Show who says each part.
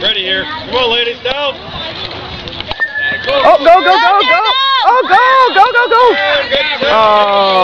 Speaker 1: Ready here. Come on, ladies, down.
Speaker 2: Oh, go, go, go, go! Oh, go, go, go, go! Oh.